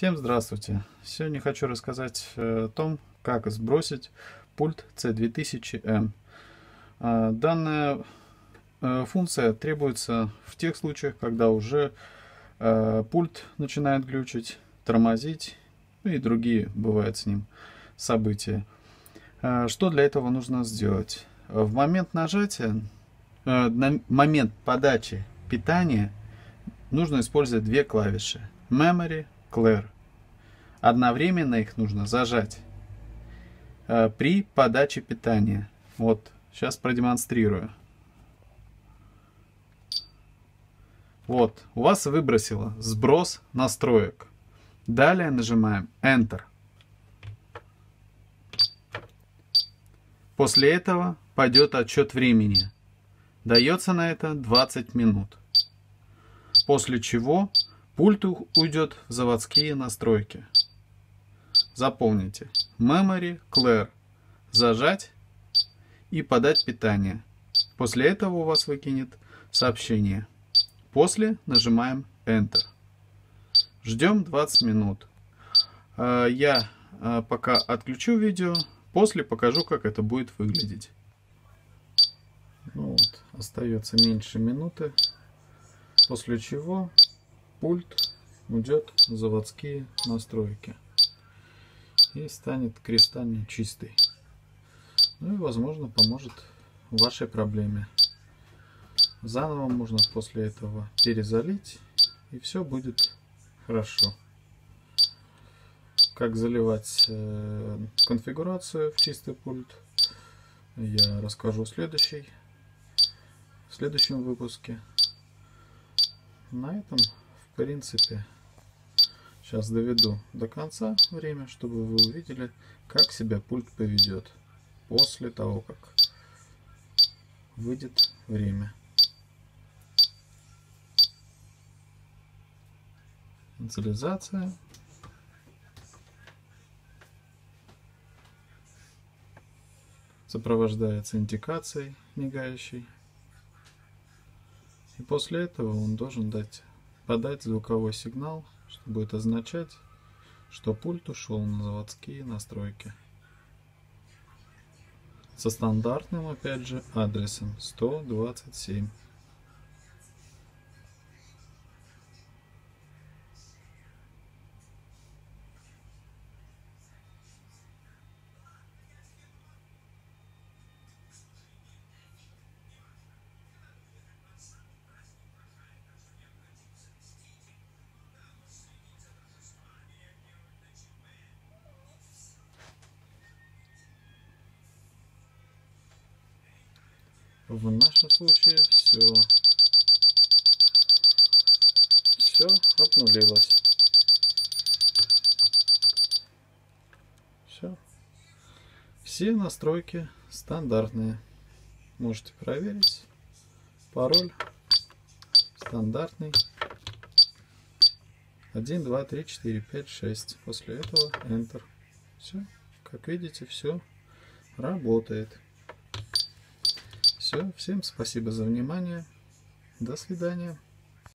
Всем здравствуйте! Сегодня хочу рассказать э, о том, как сбросить пульт C2000M. А, данная э, функция требуется в тех случаях, когда уже э, пульт начинает глючить, тормозить ну и другие бывают с ним события. Что для этого нужно сделать? В момент нажатия, на момент подачи питания нужно использовать две клавиши Memory Claire. Одновременно их нужно зажать э, при подаче питания. Вот, сейчас продемонстрирую. Вот, у вас выбросило сброс настроек. Далее нажимаем Enter. После этого пойдет отчет времени. Дается на это 20 минут. После чего Пульт уйдет в заводские настройки. Запомните. Memory Clear. Зажать и подать питание. После этого у вас выкинет сообщение. После нажимаем Enter. Ждем 20 минут. А, я а, пока отключу видео. После покажу, как это будет выглядеть. Ну вот, остается меньше минуты. После чего пульт уйдет в заводские настройки и станет кристально чистый. Ну и возможно поможет вашей проблеме. Заново можно после этого перезалить и все будет хорошо. Как заливать э, конфигурацию в чистый пульт я расскажу в, следующей, в следующем выпуске. На этом в принципе, сейчас доведу до конца время, чтобы вы увидели, как себя пульт поведет после того, как выйдет время. Инициализация. Сопровождается индикацией мигающей. И после этого он должен дать подать звуковой сигнал, что будет означать, что пульт ушел на заводские настройки. Со стандартным, опять же, адресом 127. В нашем случае все. Все обнулилось. Все. Все настройки стандартные. Можете проверить. Пароль стандартный. 1, 2, 3, 4, 5, 6. После этого Enter. Все. Как видите, все работает. Все, всем спасибо за внимание. До свидания.